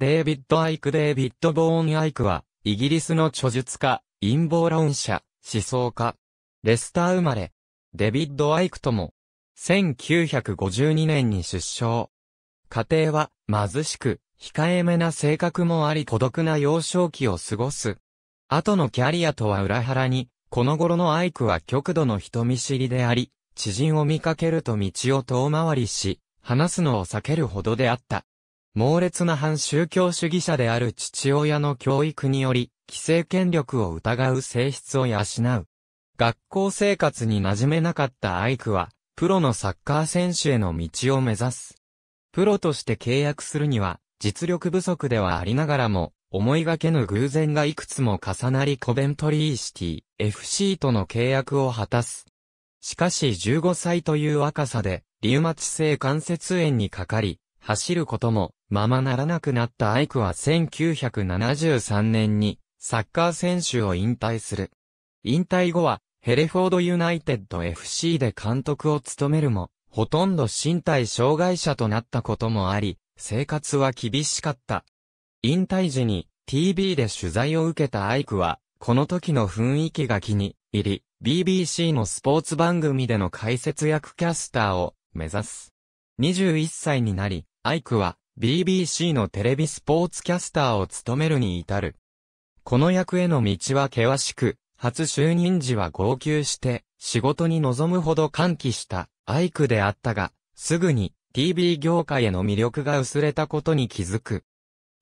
デイビッド・アイク・デイビッド・ボーン・アイクは、イギリスの著述家、陰謀論者、思想家。レスター生まれ。デビッド・アイクとも。1952年に出生。家庭は貧しく、控えめな性格もあり孤独な幼少期を過ごす。後のキャリアとは裏腹に、この頃のアイクは極度の人見知りであり、知人を見かけると道を遠回りし、話すのを避けるほどであった。猛烈な反宗教主義者である父親の教育により、規制権力を疑う性質を養う。学校生活に馴染めなかったアイクは、プロのサッカー選手への道を目指す。プロとして契約するには、実力不足ではありながらも、思いがけぬ偶然がいくつも重なりコベントリーシティ、FC との契約を果たす。しかし15歳という若さで、リウマチ性関節炎にかかり、走ることもままならなくなったアイクは1973年にサッカー選手を引退する。引退後はヘレフォードユナイテッド FC で監督を務めるも、ほとんど身体障害者となったこともあり、生活は厳しかった。引退時に TV で取材を受けたアイクは、この時の雰囲気が気に入り、BBC のスポーツ番組での解説役キャスターを目指す。21歳になり、アイクは BBC のテレビスポーツキャスターを務めるに至る。この役への道は険しく、初就任時は号泣して仕事に臨むほど歓喜したアイクであったが、すぐに TV 業界への魅力が薄れたことに気づく。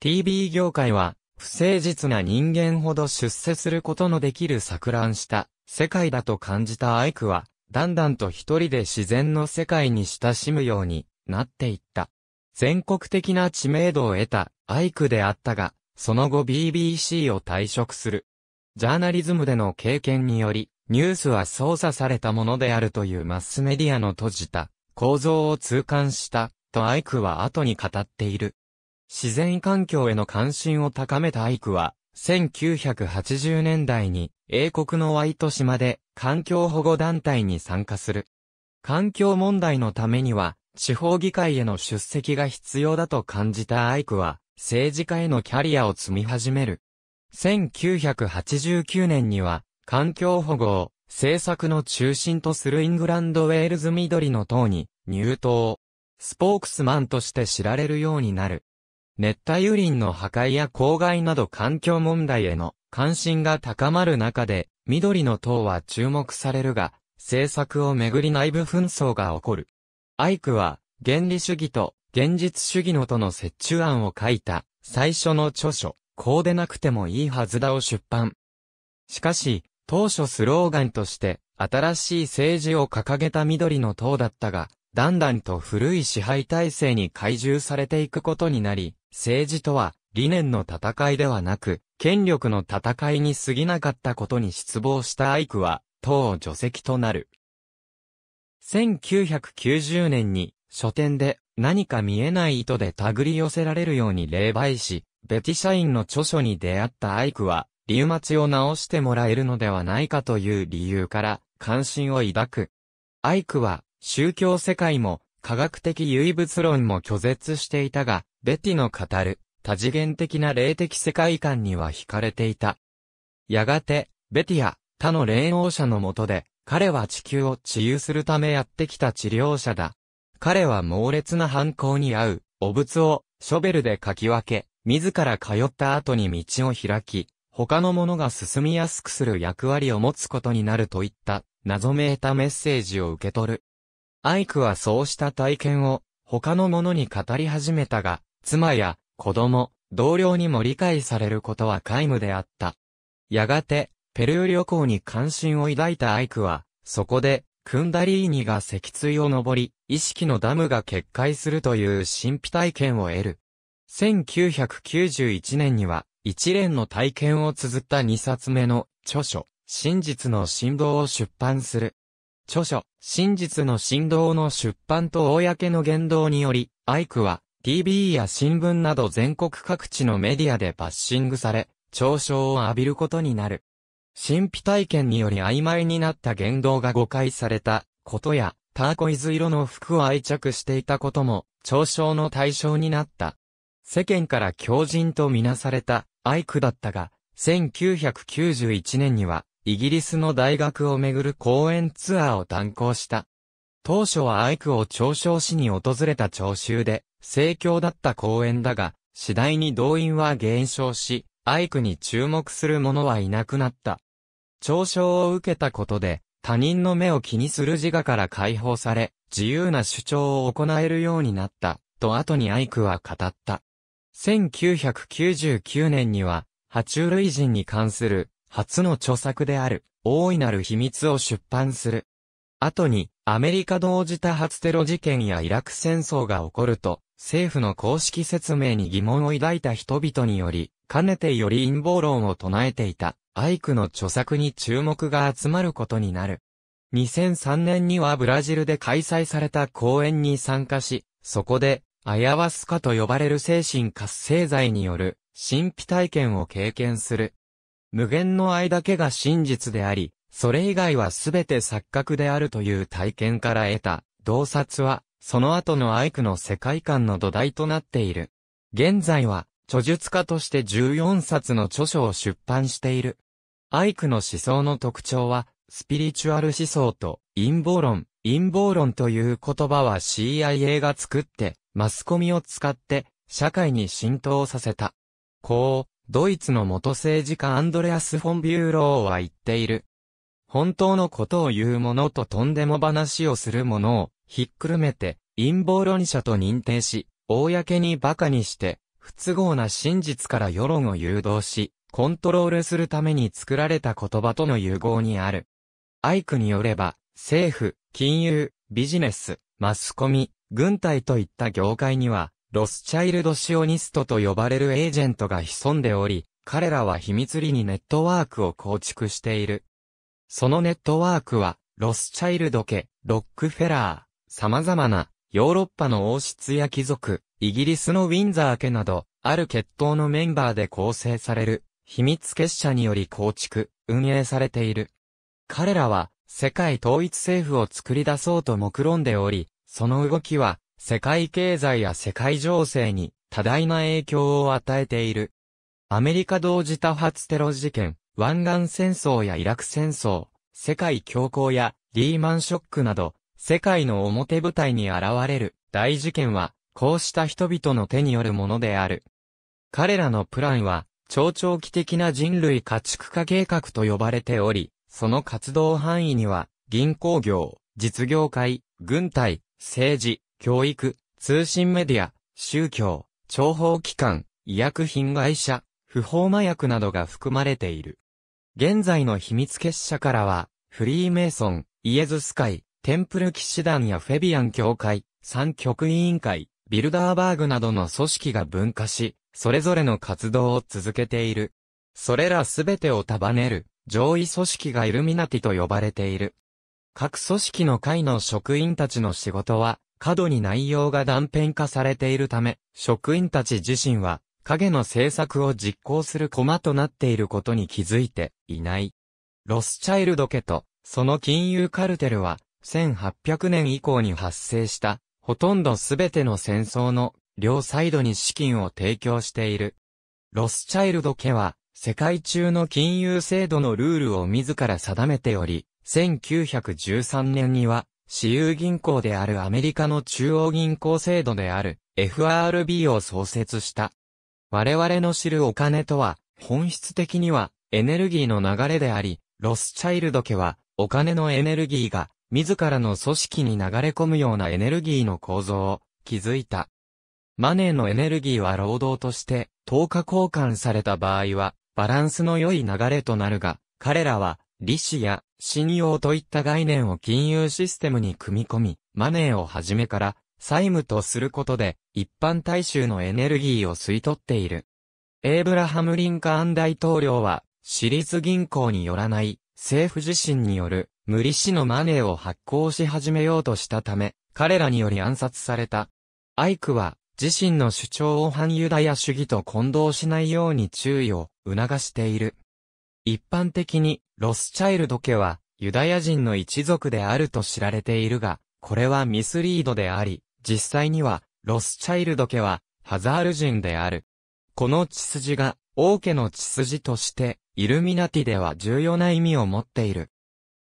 TV 業界は不誠実な人間ほど出世することのできる錯乱した世界だと感じたアイクはだんだんと一人で自然の世界に親しむようになっていった。全国的な知名度を得たアイクであったが、その後 BBC を退職する。ジャーナリズムでの経験により、ニュースは操作されたものであるというマスメディアの閉じた構造を痛感した、とアイクは後に語っている。自然環境への関心を高めたアイクは、1980年代に英国のワイト島で環境保護団体に参加する。環境問題のためには地方議会への出席が必要だと感じたアイクは政治家へのキャリアを積み始める。1989年には環境保護を政策の中心とするイングランドウェールズ緑の党に入党。スポークスマンとして知られるようになる。熱帯雨林の破壊や公害など環境問題への関心が高まる中で、緑の党は注目されるが、政策をめぐり内部紛争が起こる。アイクは、原理主義と現実主義のとの折衷案を書いた最初の著書、こうでなくてもいいはずだを出版。しかし、当初スローガンとして新しい政治を掲げた緑の党だったが、だんだんと古い支配体制に懐柔されていくことになり、政治とは理念の戦いではなく、権力の戦いに過ぎなかったことに失望したアイクは、党を除籍となる。1990年に書店で何か見えない糸で手繰り寄せられるように霊媒し、ベティ社員の著書に出会ったアイクは、リウマチを治してもらえるのではないかという理由から関心を抱く。アイクは宗教世界も科学的唯物論も拒絶していたが、ベティの語る多次元的な霊的世界観には惹かれていた。やがて、ベティや他の霊能者のもとで、彼は地球を治癒するためやってきた治療者だ。彼は猛烈な犯行に遭う、汚物をショベルでかき分け、自ら通った後に道を開き、他の者が進みやすくする役割を持つことになるといった謎めいたメッセージを受け取る。アイクはそうした体験を他の者に語り始めたが、妻や子供、同僚にも理解されることは皆無であった。やがて、ペルー旅行に関心を抱いたアイクは、そこで、クンダリーニが脊椎を登り、意識のダムが決壊するという神秘体験を得る。1991年には、一連の体験を綴った2冊目の著書、真実の振動を出版する。著書、真実の振動の出版と公の言動により、アイクは TV や新聞など全国各地のメディアでバッシングされ、嘲笑を浴びることになる。神秘体験により曖昧になった言動が誤解されたことや、ターコイズ色の服を愛着していたことも、嘲笑の対象になった。世間から強人とみなされたアイクだったが、1991年にはイギリスの大学をめぐる講演ツアーを担当した。当初はアイクを嘲笑しに訪れた聴衆で、盛況だった講演だが、次第に動員は減少し、アイクに注目する者はいなくなった。嘲笑を受けたことで、他人の目を気にする自我から解放され、自由な主張を行えるようになった、と後にアイクは語った。1999年には、爬虫類人に関する初の著作である大いなる秘密を出版する。後にアメリカ同時多発テロ事件やイラク戦争が起こると政府の公式説明に疑問を抱いた人々により、かねてより陰謀論を唱えていたアイクの著作に注目が集まることになる。2003年にはブラジルで開催された講演に参加し、そこでアヤワスカと呼ばれる精神活性剤による神秘体験を経験する。無限の愛だけが真実であり、それ以外はすべて錯覚であるという体験から得た、洞察は、その後のアイクの世界観の土台となっている。現在は、著述家として14冊の著書を出版している。アイクの思想の特徴は、スピリチュアル思想と陰謀論。陰謀論という言葉は CIA が作って、マスコミを使って社会に浸透させた。こう、ドイツの元政治家アンドレアス・フォン・ビューローは言っている。本当のことを言う者ととんでも話をする者をひっくるめて陰謀論者と認定し、公に馬鹿にして、不都合な真実から世論を誘導し、コントロールするために作られた言葉との融合にある。アイクによれば、政府、金融、ビジネス、マスコミ、軍隊といった業界には、ロスチャイルドシオニストと呼ばれるエージェントが潜んでおり、彼らは秘密裏にネットワークを構築している。そのネットワークは、ロスチャイルド家、ロックフェラー、様々な、ヨーロッパの王室や貴族、イギリスのウィンザー家など、ある血統のメンバーで構成される、秘密結社により構築、運営されている。彼らは、世界統一政府を作り出そうと目論んでおり、その動きは、世界経済や世界情勢に多大な影響を与えている。アメリカ同時多発テロ事件、湾岸戦争やイラク戦争、世界恐慌やリーマンショックなど、世界の表舞台に現れる大事件は、こうした人々の手によるものである。彼らのプランは、超長期的な人類家畜化計画と呼ばれており、その活動範囲には、銀行業、実業界、軍隊、政治、教育、通信メディア、宗教、諜報機関、医薬品会社、不法麻薬などが含まれている。現在の秘密結社からは、フリーメイソン、イエズス会、テンプル騎士団やフェビアン協会、三極委員会、ビルダーバーグなどの組織が分化し、それぞれの活動を続けている。それらすべてを束ねる、上位組織がイルミナティと呼ばれている。各組織の会の職員たちの仕事は、過度に内容が断片化されているため、職員たち自身は、影の政策を実行する駒となっていることに気づいていない。ロスチャイルド家と、その金融カルテルは、1800年以降に発生した、ほとんどすべての戦争の両サイドに資金を提供している。ロスチャイルド家は、世界中の金融制度のルールを自ら定めており、1913年には、私有銀行であるアメリカの中央銀行制度である FRB を創設した。我々の知るお金とは、本質的にはエネルギーの流れであり、ロスチャイルド家は、お金のエネルギーが、自らの組織に流れ込むようなエネルギーの構造を築いた。マネーのエネルギーは労働として、等価交換された場合は、バランスの良い流れとなるが、彼らは、利子や信用といった概念を金融システムに組み込み、マネーをはじめから債務とすることで一般大衆のエネルギーを吸い取っている。エイブラハム・リンカーン大統領は、私立銀行によらない政府自身による無利子のマネーを発行し始めようとしたため、彼らにより暗殺された。アイクは自身の主張を反ユダヤ主義と混同しないように注意を促している。一般的に、ロスチャイルド家は、ユダヤ人の一族であると知られているが、これはミスリードであり、実際には、ロスチャイルド家は、ハザール人である。この血筋が、王家の血筋として、イルミナティでは重要な意味を持っている。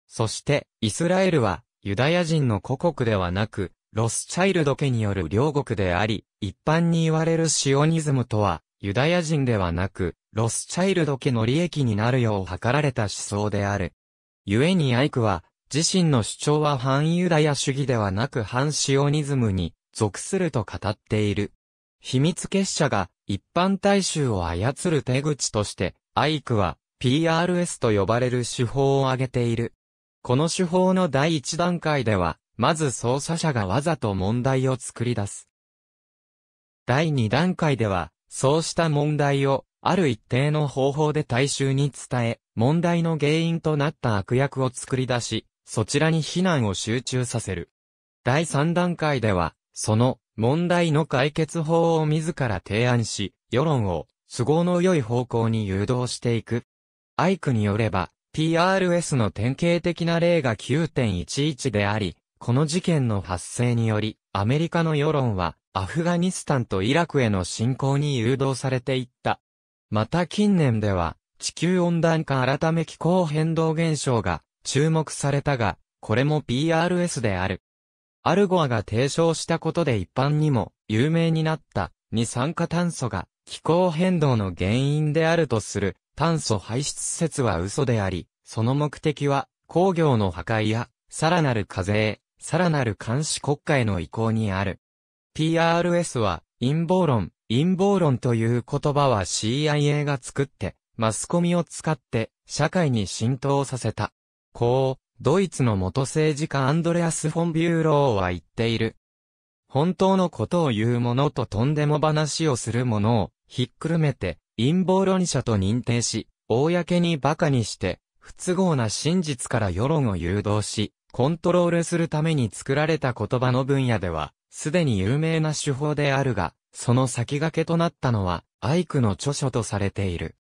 そして、イスラエルは、ユダヤ人の故国ではなく、ロスチャイルド家による領国であり、一般に言われるシオニズムとは、ユダヤ人ではなく、ロスチャイルド家の利益になるよう図られた思想である。故にアイクは、自身の主張は反ユダヤ主義ではなく反シオニズムに属すると語っている。秘密結社が一般大衆を操る手口として、アイクは PRS と呼ばれる手法を挙げている。この手法の第一段階では、まず操作者がわざと問題を作り出す。第二段階では、そうした問題をある一定の方法で大衆に伝え、問題の原因となった悪役を作り出し、そちらに非難を集中させる。第三段階では、その問題の解決法を自ら提案し、世論を都合の良い方向に誘導していく。アイクによれば、PRS の典型的な例が9.11であり、この事件の発生により、アメリカの世論は、アフガニスタンとイラクへの侵攻に誘導されていった。また近年では、地球温暖化改め気候変動現象が注目されたが、これも PRS である。アルゴアが提唱したことで一般にも有名になった二酸化炭素が気候変動の原因であるとする炭素排出説は嘘であり、その目的は工業の破壊やさらなる課税、さらなる監視国家への移行にある。PRS は陰謀論、陰謀論という言葉は CIA が作って、マスコミを使って、社会に浸透させた。こう、ドイツの元政治家アンドレアス・フォン・ビューローは言っている。本当のことを言う者ととんでも話をする者を、ひっくるめて、陰謀論者と認定し、公に馬鹿にして、不都合な真実から世論を誘導し、コントロールするために作られた言葉の分野では、すでに有名な手法であるが、その先駆けとなったのは、アイクの著書とされている。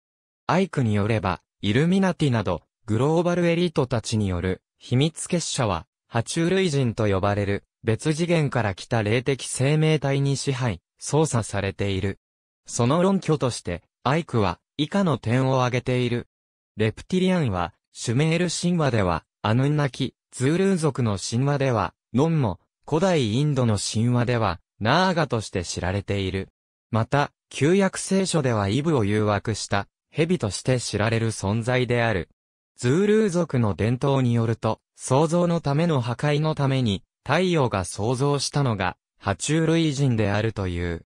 アイクによれば、イルミナティなど、グローバルエリートたちによる、秘密結社は、爬虫類人と呼ばれる、別次元から来た霊的生命体に支配、操作されている。その論拠として、アイクは、以下の点を挙げている。レプティリアンは、シュメール神話では、アヌンナキ、ズールー族の神話では、ノンモ、古代インドの神話では、ナーガとして知られている。また、旧約聖書ではイブを誘惑した蛇として知られる存在である。ズールー族の伝統によると、創造のための破壊のために、太陽が創造したのが、爬虫類人であるという。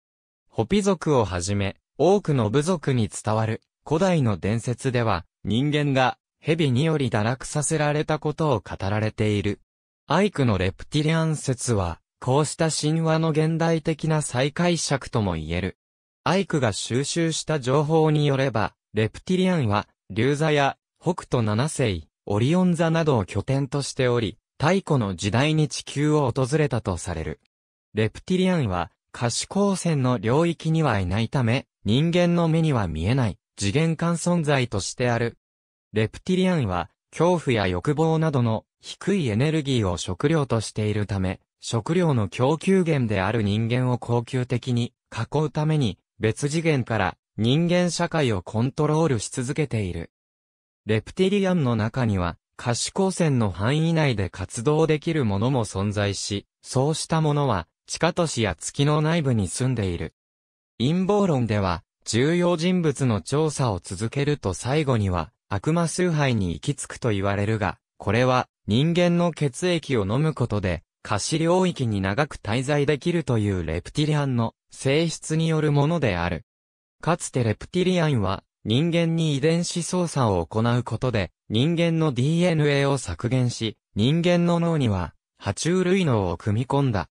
ホピ族をはじめ、多くの部族に伝わる、古代の伝説では、人間が、蛇により堕落させられたことを語られている。アイクのレプティリアン説は、こうした神話の現代的な再解釈とも言える。アイクが収集した情報によれば、レプティリアンは、竜座や北斗七星、オリオン座などを拠点としており、太古の時代に地球を訪れたとされる。レプティリアンは、可視光線の領域にはいないため、人間の目には見えない次元間存在としてある。レプティリアンは、恐怖や欲望などの低いエネルギーを食料としているため、食料の供給源である人間を恒久的に囲うために別次元から人間社会をコントロールし続けている。レプティリアンの中には可視光線の範囲内で活動できるものも存在し、そうしたものは地下都市や月の内部に住んでいる。陰謀論では重要人物の調査を続けると最後には悪魔崇拝に行き着くと言われるが、これは人間の血液を飲むことで可視領域に長く滞在できるというレプティリアンの性質によるものである。かつてレプティリアンは人間に遺伝子操作を行うことで人間の DNA を削減し、人間の脳には爬虫類脳を組み込んだ。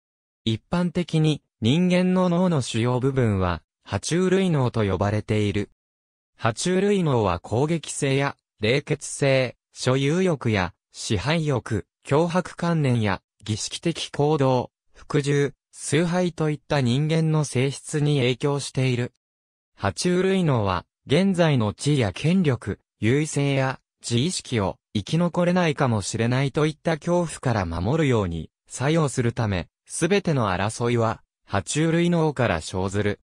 一般的に人間の脳の主要部分は爬虫類脳と呼ばれている。爬虫類脳は攻撃性や冷血性、所有欲や支配欲、脅迫観念や儀式的行動、服従、崇拝といった人間の性質に影響している。爬虫類脳は、現在の地位や権力、優位性や自意識を生き残れないかもしれないといった恐怖から守るように作用するため、すべての争いは、爬虫類脳から生ずる。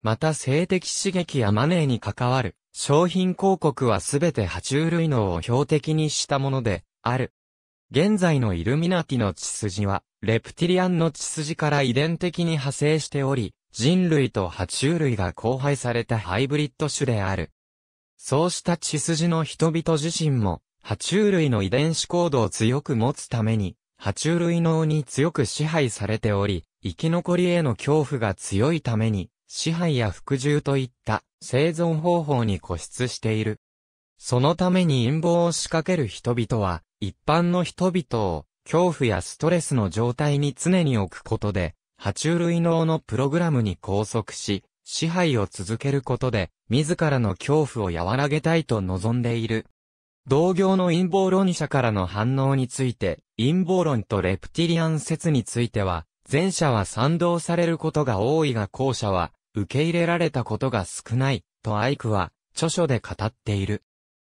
また性的刺激やマネーに関わる商品広告はすべて爬虫類脳を標的にしたものである。現在のイルミナティの血筋は、レプティリアンの血筋から遺伝的に派生しており、人類と爬虫類が交配されたハイブリッド種である。そうした血筋の人々自身も、爬虫類の遺伝子コードを強く持つために、爬虫類脳に強く支配されており、生き残りへの恐怖が強いために、支配や服従といった生存方法に固執している。そのために陰謀を仕掛ける人々は、一般の人々を恐怖やストレスの状態に常に置くことで、爬虫類脳のプログラムに拘束し、支配を続けることで、自らの恐怖を和らげたいと望んでいる。同業の陰謀論者からの反応について、陰謀論とレプティリアン説については、前者は賛同されることが多いが後者は、受け入れられたことが少ない、とアイクは、著書で語っている。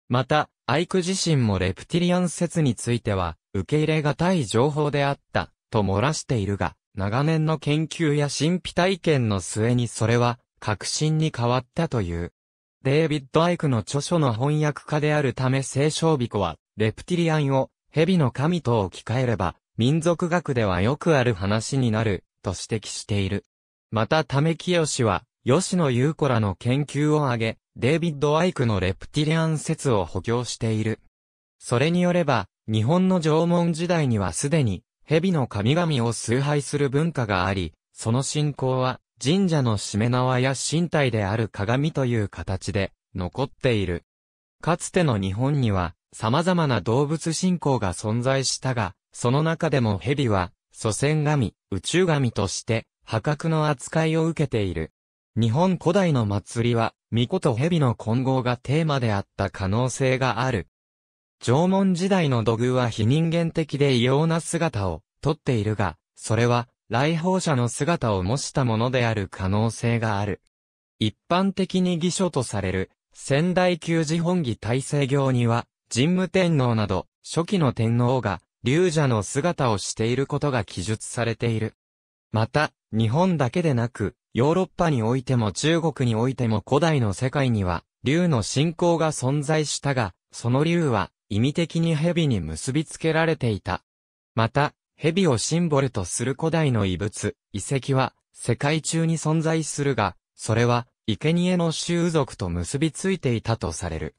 また、アイク自身もレプティリアン説については、受け入れがたい情報であった、と漏らしているが、長年の研究や神秘体験の末にそれは、確信に変わったという。デイビッド・アイクの著書の翻訳家であるため聖書美子は、レプティリアンを、蛇の神と置き換えれば、民族学ではよくある話になる、と指摘している。また、ためきよしは、吉野優子らの研究を挙げ、デイビッド・アイクのレプティリアン説を補強している。それによれば、日本の縄文時代にはすでに、蛇の神々を崇拝する文化があり、その信仰は、神社のしめ縄や身体である鏡という形で、残っている。かつての日本には、様々な動物信仰が存在したが、その中でも蛇は、祖先神、宇宙神として、破格の扱いを受けている。日本古代の祭りは、巫女と蛇の混合がテーマであった可能性がある。縄文時代の土偶は非人間的で異様な姿をとっているが、それは来訪者の姿を模したものである可能性がある。一般的に義書とされる、仙台旧寺本義大聖行には、神武天皇など、初期の天皇が、龍者の姿をしていることが記述されている。また、日本だけでなく、ヨーロッパにおいても中国においても古代の世界には、竜の信仰が存在したが、その竜は、意味的に蛇に結びつけられていた。また、蛇をシンボルとする古代の遺物、遺跡は、世界中に存在するが、それは、生贄の習族と結びついていたとされる。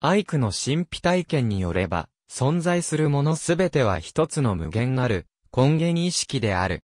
アイクの神秘体験によれば、存在するものすべては一つの無限なる根源意識である。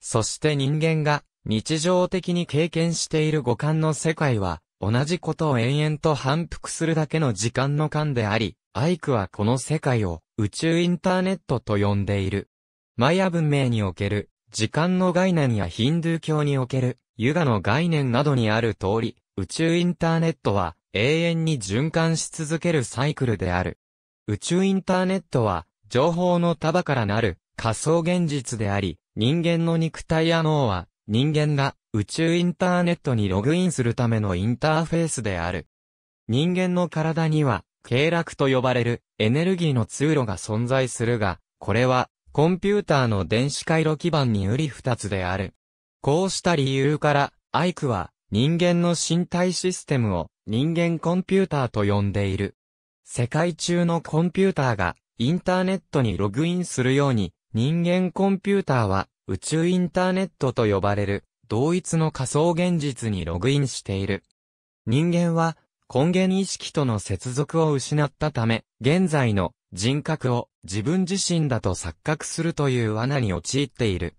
そして人間が日常的に経験している五感の世界は同じことを延々と反復するだけの時間の間であり、アイクはこの世界を宇宙インターネットと呼んでいる。マヤ文明における時間の概念やヒンドゥー教におけるユガの概念などにある通り、宇宙インターネットは永遠に循環し続けるサイクルである。宇宙インターネットは情報の束からなる仮想現実であり、人間の肉体や脳は人間が宇宙インターネットにログインするためのインターフェースである。人間の体には経絡と呼ばれるエネルギーの通路が存在するが、これはコンピューターの電子回路基盤により二つである。こうした理由から、アイクは人間の身体システムを人間コンピューターと呼んでいる。世界中のコンピューターがインターネットにログインするように、人間コンピューターは宇宙インターネットと呼ばれる同一の仮想現実にログインしている。人間は根源意識との接続を失ったため、現在の人格を自分自身だと錯覚するという罠に陥っている。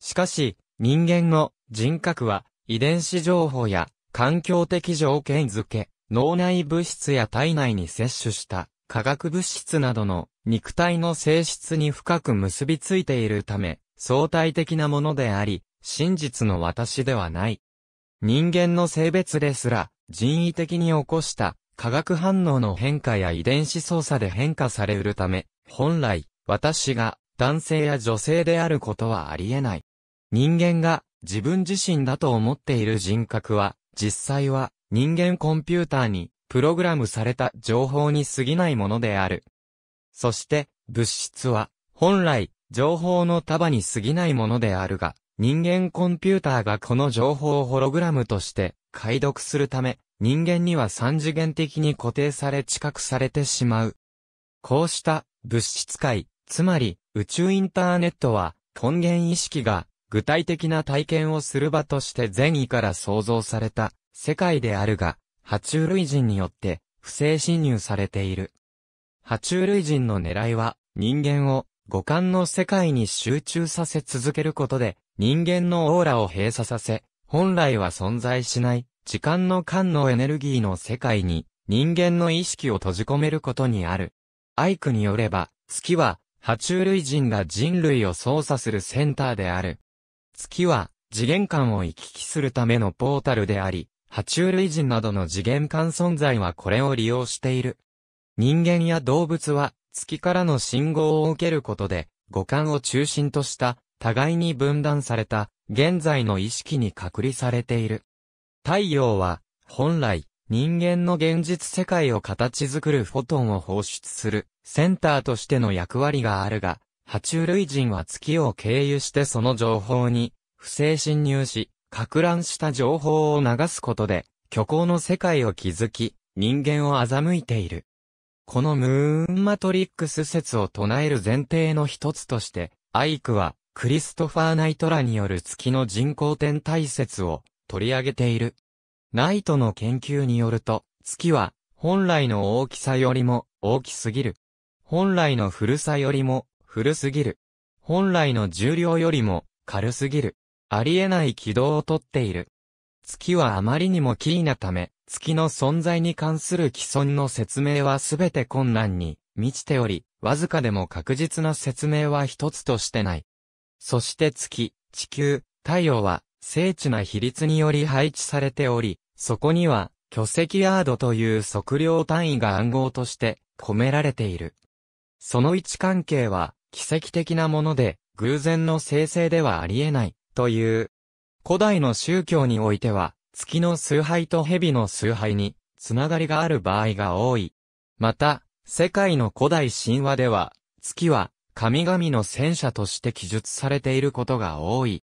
しかし、人間の人格は遺伝子情報や環境的条件付け、脳内物質や体内に摂取した化学物質などの肉体の性質に深く結びついているため、相対的なものであり、真実の私ではない。人間の性別ですら、人為的に起こした化学反応の変化や遺伝子操作で変化されるため、本来、私が男性や女性であることはありえない。人間が自分自身だと思っている人格は、実際は人間コンピューターにプログラムされた情報に過ぎないものである。そして、物質は、本来、情報の束に過ぎないものであるが、人間コンピューターがこの情報をホログラムとして解読するため、人間には三次元的に固定され知覚されてしまう。こうした物質界、つまり宇宙インターネットは根源意識が具体的な体験をする場として善意から創造された世界であるが、爬虫類人によって不正侵入されている。爬虫類人の狙いは人間を五感の世界に集中させ続けることで人間のオーラを閉鎖させ、本来は存在しない時間の間のエネルギーの世界に人間の意識を閉じ込めることにある。アイクによれば、月は爬虫類人が人類を操作するセンターである。月は次元間を行き来するためのポータルであり、爬虫類人などの次元間存在はこれを利用している。人間や動物は月からの信号を受けることで五感を中心とした互いに分断された現在の意識に隔離されている。太陽は、本来、人間の現実世界を形作るフォトンを放出する、センターとしての役割があるが、爬虫類人は月を経由してその情報に、不正侵入し、拡乱した情報を流すことで、虚構の世界を築き、人間を欺いている。このムーンマトリックス説を唱える前提の一つとして、アイクは、クリストファー・ナイトラによる月の人工天体説を取り上げている。ナイトの研究によると、月は本来の大きさよりも大きすぎる。本来の古さよりも古すぎる。本来の重量よりも軽すぎる。ありえない軌道をとっている。月はあまりにもキーなため、月の存在に関する既存の説明はすべて困難に満ちており、わずかでも確実な説明は一つとしてない。そして月、地球、太陽は精緻な比率により配置されており、そこには、巨石ヤードという測量単位が暗号として込められている。その位置関係は奇跡的なもので偶然の生成ではありえないという。古代の宗教においては月の崇拝と蛇の崇拝につながりがある場合が多い。また、世界の古代神話では月は神々の戦車として記述されていることが多い。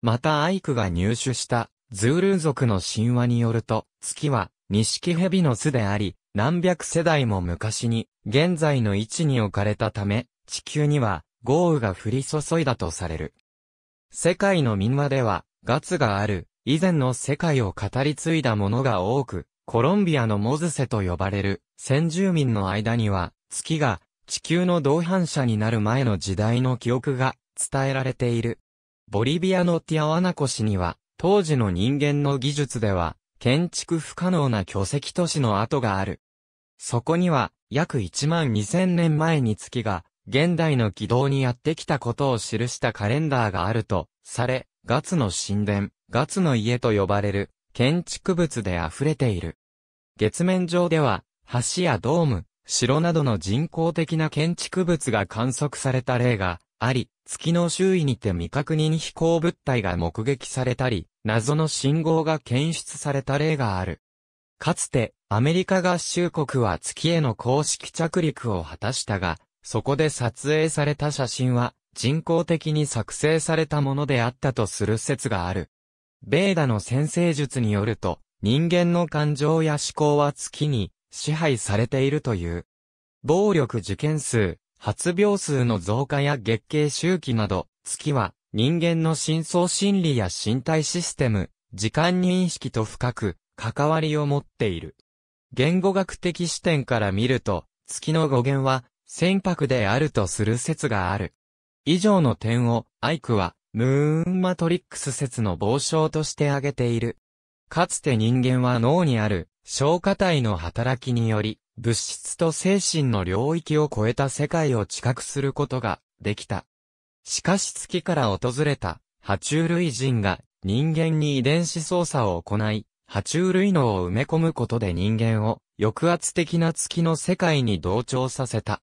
またアイクが入手したズールー族の神話によると、月は錦蛇の巣であり、何百世代も昔に現在の位置に置かれたため、地球には豪雨が降り注いだとされる。世界の民話では、ガツがある、以前の世界を語り継いだものが多く、コロンビアのモズセと呼ばれる先住民の間には、月が地球の同伴者になる前の時代の記憶が伝えられている。ボリビアのティアワナコ市には、当時の人間の技術では、建築不可能な巨石都市の跡がある。そこには、約1万2000年前に月が、現代の軌道にやってきたことを記したカレンダーがあると、され、ガツの神殿、ガツの家と呼ばれる、建築物で溢れている。月面上では、橋やドーム、城などの人工的な建築物が観測された例があり、月の周囲にて未確認飛行物体が目撃されたり、謎の信号が検出された例がある。かつて、アメリカ合衆国は月への公式着陸を果たしたが、そこで撮影された写真は、人工的に作成されたものであったとする説がある。ベーダの先生術によると、人間の感情や思考は月に支配されているという。暴力事件数、発病数の増加や月経周期など、月は人間の深層心理や身体システム、時間認識と深く関わりを持っている。言語学的視点から見ると、月の語源は船舶であるとする説がある。以上の点を、アイクは、ムーンマトリックス説の傍証として挙げている。かつて人間は脳にある消化体の働きにより、物質と精神の領域を超えた世界を知覚することができた。しかし月から訪れた爬虫類人が人間に遺伝子操作を行い、爬虫類脳を埋め込むことで人間を抑圧的な月の世界に同調させた。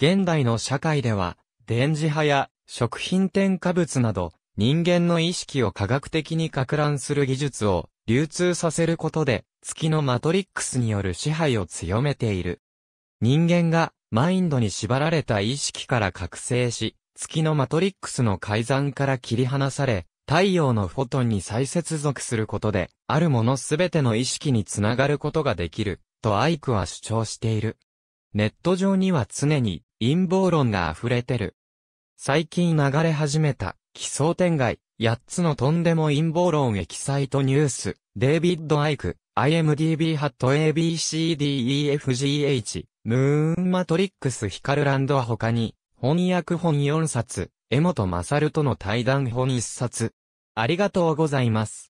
現代の社会では、電磁波や食品添加物など人間の意識を科学的に拡乱する技術を流通させることで、月のマトリックスによる支配を強めている。人間がマインドに縛られた意識から覚醒し、月のマトリックスの改ざんから切り離され、太陽のフォトンに再接続することで、あるものすべての意識につながることができる、とアイクは主張している。ネット上には常に陰謀論が溢れてる。最近流れ始めた奇想天外、8つのとんでも陰謀論エキサイトニュース、デイビッド・アイク、IMDB ハット ABCDEFGH、ムーンマトリックスヒカルランドは他に、翻訳本4冊、江本勝との対談本1冊。ありがとうございます。